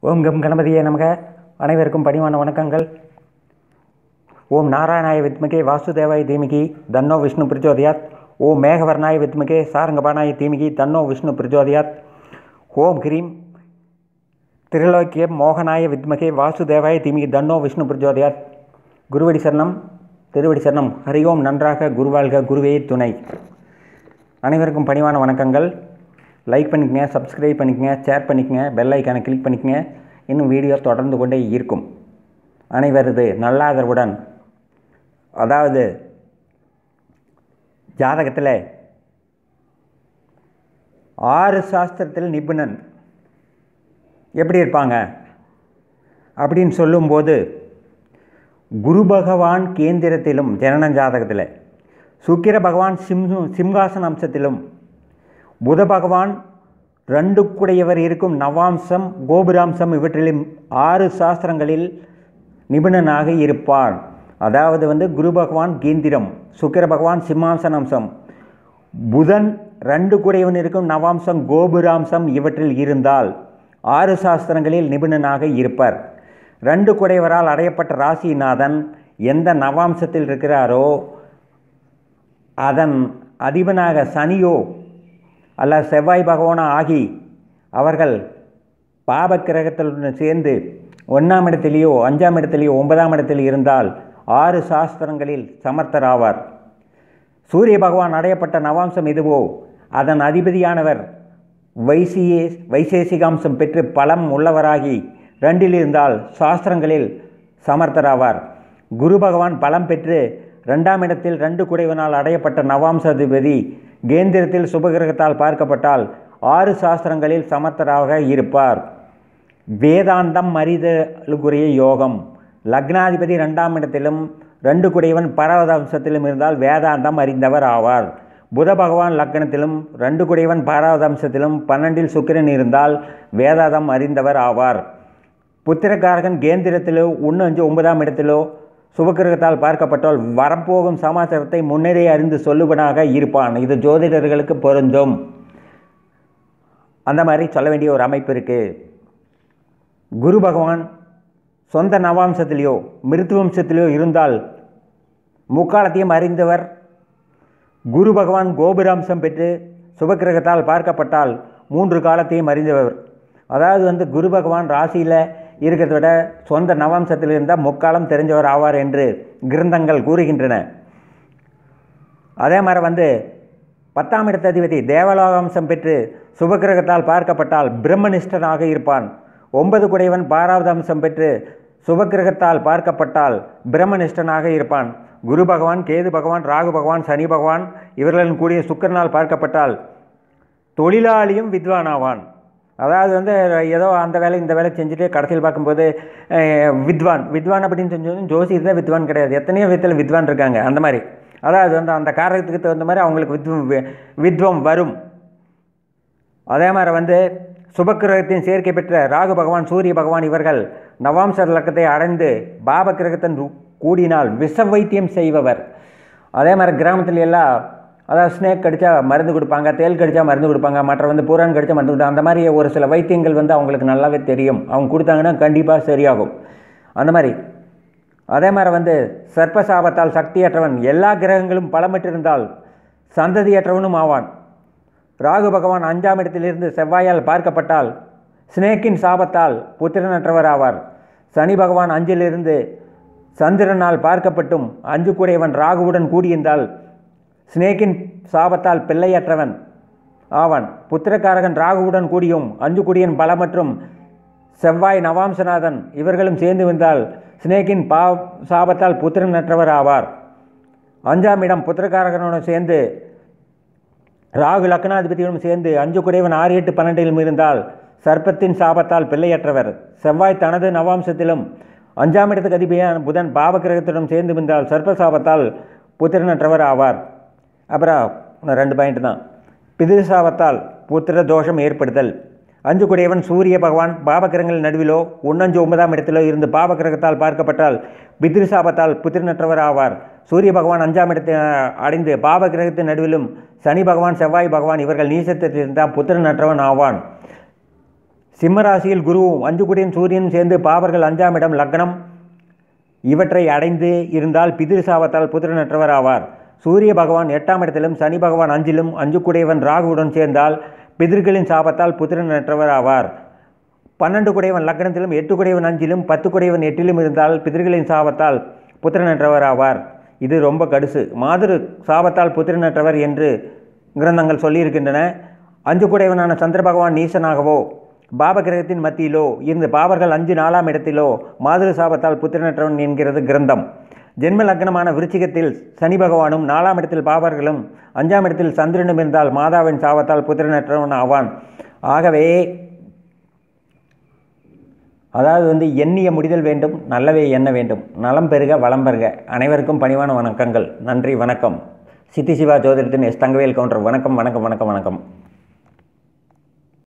ஓம் come கணபதியே நமக. அனைவருக்கும் பணிவான வணக்கங்கள். ஓம் நாராயணாய வித்மகே வாசுதேவாய தீமிகி தன்னோ விஷ்ணு பிரச்சோதயாத். ஓம் மேகவர்ணாய வித்மகே சாரங்கபானாய தீமிகி தன்னோ விஷ்ணு பிரச்சோதயாத். ஓம் ஹ்ரீம் திரிலோக்கிய மோகனாய வித்மகே வாசுதேவாய தீமிகி தன்னோ விஷ்ணு பிரச்சோதயாத். குருவடி சரணம் திருவடி சரணம். ஹரி ஓம் நன்றாக குருவாழ்க குருவே துணை. அனைவருக்கும் பணிவான வணக்கங்கள். லைக் பண்ணிக்கங்க சப்ஸ்கிரைப் பண்ணிக்கங்க ஷேர் பண்ணிக்கங்க பெல் ஐக்கானை கிளிக் பண்ணிக்கங்க. இன்னும் வீடியோ தொடர்ந்து கொண்டே இருக்கும். அனைவரது நல்லாதரவுடன் அதாவது ஜாதகத்தில் ஆறு சாஸ்திரத்தில் நிபுணன் எப்படி இருப்பாங்க? அப்படின்னு சொல்லும்போது குரு பகவான் கேந்திரத்திலும் ஜனன ஜாதகத்தில் சுக்கிர பகவான் சிம் சிம்ஹாசன அம்சத்திலும் புத பகவான் ரெண்டு குடையவர் இருக்கும் நவாம்சம் கோபுராம்சம் இவற்றிலும் ஆறு சாஸ்திரங்களில் நிபுணனாக இருப்பான். அதாவது வந்து குரு பகவான் கேந்திரம் சுக்கிர பகவான் சிம்மாசன புதன் ரெண்டு குடையவன் இருக்கும் நவாம்சம் கோபுராம்சம் இவற்றில் இருந்தால் ஆறு சாஸ்திரங்களில் நிபுணனாக இருப்பர். ரெண்டு குடையவரால் அடையப்பட்ட ராசிநாதன் எந்த நவாம்சத்தில் இருக்கிறாரோ அதன் அதிபனாக சனியோ அல்ல செவ்வாய் பகவானோ ஆகி அவர்கள் பாப கிரகத்துடன் சேர்ந்து ஒன்றாம் இடத்திலேயோ அஞ்சாம் இடத்திலேயோ ஒன்பதாம் இடத்தில் இருந்தால் ஆறு சாஸ்திரங்களில் சமர்த்தராவார். சூரிய பகவான் அடையப்பட்ட நவாம்சம் எதுவோ அதன் அதிபதியானவர் வைசியே வைசேசிகாம்சம் பெற்று பலம் உள்ளவராகி ரெண்டில் இருந்தால் சாஸ்திரங்களில் சமர்த்தராவார். குரு பகவான் பலம் பெற்று ரெண்டாம் இடத்தில் ரெண்டு குறைவனால் அடையப்பட்ட நவாம்சாதிபதி கேந்திரத்தில் சுபகிரகத்தால் பார்க்கப்பட்டால் ஆறு சாஸ்திரங்களில் சமர்த்தராக இருப்பார். வேதாந்தம் மரிதலுக்குரிய யோகம். லக்னாதிபதி ரெண்டாம் இடத்திலும் ரெண்டு குடையவன் பரவதம்சத்திலும் இருந்தால் வேதாந்தம் அறிந்தவர் ஆவார். புத பகவான் லக்னத்திலும் ரெண்டு குடையவன் பாராவதம்சத்திலும் பன்னெண்டில் சுக்கிரன் இருந்தால் வேதாந்தம் அறிந்தவர் ஆவார். புத்திரக்காரகன் கேந்திரத்திலோ ஒன்று அஞ்சு ஒன்பதாம் இடத்திலோ சுபக்கிரகத்தால் பார்க்கப்பட்டால் வரப்போகும் சமாச்சாரத்தை முன்னரே அறிந்து சொல்லுவனாக இருப்பான். இது ஜோதிடர்களுக்கு பொருந்தும். அந்த மாதிரி சொல்ல வேண்டிய ஒரு அமைப்பு இருக்குது குரு பகவான் சொந்த நவாம்சத்திலேயோ மிருத்துவம்சத்திலேயோ இருந்தால் முக்காலத்தையும் அறிந்தவர். குரு பகவான் கோபுராம்சம் பெற்று சுபக்கிரகத்தால் பார்க்கப்பட்டால் மூன்று காலத்தையும் அறிந்தவர். அதாவது வந்து குரு பகவான் ராசியில் இருக்கிறத விட சொந்த நவாம்சத்தில் இருந்தால் முக்காலம் தெரிஞ்சவர் ஆவார் என்று கிரந்தங்கள் கூறுகின்றன. அதே மாதிரி வந்து பத்தாம் இடத்த அதிபதி தேவலோகாம்சம் பெற்று சுபக்கிரகத்தால் பார்க்கப்பட்டால் பிரம்மனிஷ்டனாக இருப்பான். ஒன்பது குடைவன் பாராவது அம்சம் பெற்று சுபக்கிரகத்தால் பார்க்கப்பட்டால் பிரம்மனிஷ்டனாக இருப்பான். குரு பகவான் கேது பகவான் ராகு பகவான் சனி பகவான் இவர்களின் கூடிய சுக்கரனால் பார்க்கப்பட்டால் தொழிலாளியும் வித்வானாவான். அதாவது வந்து ஏதோ அந்த வேலை இந்த வேலை செஞ்சுட்டு கடைசியில் பார்க்கும்போது வித்வான். வித்வான் அப்படின்னு செஞ்சதும் ஜோசி தான் வித்வான் கிடையாது. எத்தனையோ விதத்தில் வித்வான் இருக்காங்க அந்த மாதிரி. அதாவது வந்து அந்த காரணத்துக்கு தகுந்த மாதிரி அவங்களுக்கு வித்வம் வித்வம் வரும். அதே மாதிரி வந்து சுபக்கிரகத்தின் சேர்க்கை பெற்ற ராகு பகவான் சூரிய பகவான் இவர்கள் நவாம்சர் லக்கத்தை அடைந்து பாப கிரகத்தின் கூடினால் விஷ வைத்தியம் செய்பவர். அதே மாதிரி கிராமத்தில் எல்லாம் அதாவது ஸ்னேக் கடித்தா மருந்து கொடுப்பாங்க தேல் கடித்தா மருந்து கொடுப்பாங்க மற்ற வந்து பூரான் கடித்தா மருந்து கொடுப்பாங்க. அந்த மாதிரி ஒரு சில வைத்தியங்கள் வந்து அவங்களுக்கு நல்லாவே தெரியும். அவங்க கொடுத்தாங்கன்னா கண்டிப்பாக சரியாகும். அந்த மாதிரி. அதே மாதிரி வந்து சர்ப்பசாபத்தால் சக்தியற்றவன் எல்லா கிரகங்களும் பலமற்றிருந்தால் சந்ததியற்றவனும் ஆவான். ராகு பகவான் அஞ்சாம் இடத்திலிருந்து செவ்வாயால் பார்க்கப்பட்டால் ஸ்னேக்கின் சாபத்தால் புத்திரனற்றவர் ஆவார் சனி பகவான் அஞ்சிலிருந்து சந்திரனால் பார்க்கப்பட்டும் அஞ்சு கூடையவன் ராகுவுடன் கூடியிருந்தால் ஸ்னேக்கின் சாபத்தால் பிள்ளையற்றவன். ஆவான் புத்திரக்காரகன் ராகுவுடன் கூடியும் அஞ்சு குடியன் பல மற்றும் செவ்வாய் நவாம்சநாதன் இவர்களும் சேர்ந்து வந்தால் ஸ்னேக்கின் பா சாபத்தால் புத்திரனற்றவர் ஆவார். அஞ்சாம் இடம் புத்திரக்காரகனுடன் சேர்ந்து ராகு லக்னாதிபதியுடன் சேர்ந்து அஞ்சு குடைவன் ஆறு எட்டு பன்னெண்டிலும் இருந்தால் சர்ப்பத்தின் சாபத்தால் பிள்ளையற்றவர். செவ்வாய் தனது நவாம்சத்திலும் அஞ்சாம் இடத்துக்கு அதிபதியான புதன் பாவகிரகத்துடன் சேர்ந்து வந்தால் சர்ப்ப சாபத்தால் புத்திரனற்றவர் ஆவார். அப்புறம் ரெண்டு பாயிண்ட் தான். பிதிருசாவத்தால் புத்திர தோஷம் ஏற்படுதல் அஞ்சு குடையவன் சூரிய பகவான் பாபகிரகங்கள் நடுவிலோ ஒன்னஞ்சு ஒன்பதாம் இடத்திலோ இருந்து பாபகிரகத்தால் பார்க்கப்பட்டால் பித்ருசாபத்தால் புத்திரனற்றவர் ஆவார் சூரிய பகவான் அஞ்சாம் இடத்தை அடைந்து பாபகிரகத்தின் நடுவிலும் சனி பகவான் செவ்வாய் பகவான் இவர்கள் நீசத்தில் இருந்தால் புத்திரனற்றவன் ஆவான். சிம்மராசியில் குருவும் அஞ்சு குடியின் சூரியனும் சேர்ந்து பாவர்கள் அஞ்சாம் இடம் லக்னம். இவற்றை அடைந்து இருந்தால் பிதிரு சாபத்தால் புத்திரனற்றவர் ஆவார் சூரிய பகவான் எட்டாம் இடத்திலும் சனி பகவான் அஞ்சிலும் அஞ்சு குடையவன் ராகுவுடன் சேர்ந்தால் பிதிர்களின் சாபத்தால் புத்திரனற்றவர் ஆவார். பன்னெண்டு குடையவன் லக்னத்திலும் எட்டு குடையவன் அஞ்சிலும் பத்து குடையவன் எட்டிலும் இருந்தால் பிதிர்களின் சாபத்தால் புத்திரனற்றவர் ஆவார். இது ரொம்ப கடுசு. மாதுரு சாபத்தால் புத்திரனற்றவர் என்று கிரந்தங்கள் சொல்லியிருக்கின்றன. அஞ்சு குடையவனான சந்திர பகவான் நீசனாகவோ பாபகிரகத்தின் மத்தியிலோ இருந்து பாவர்கள் அஞ்சு நாலாம் இடத்திலோ மாதுரு சாபத்தால் புத்திரனற்றவன் என்கிறது கிரந்தம். ஜென்ம லக்னமான விருச்சிகத்தில் சனி பகவானும் நாலாம் இடத்தில் பாபர்களும் அஞ்சாம் இடத்தில் சந்திரனும் இருந்தால் மாதாவின் சாபத்தால் புத்திரனற்றவன் ஆவான். ஆகவே அதாவது வந்து எண்ணிய முடிதல் வேண்டும் நல்லவே எண்ண வேண்டும். நலம் பெருக வளம் பெருக. அனைவருக்கும் பணிவான வணக்கங்கள். நன்றி வணக்கம். சித்தி சிவா ஜோதிடத்தின் எஸ் தங்கவேல் கவுண்டர். வணக்கம் வணக்கம் வணக்கம் வணக்கம்.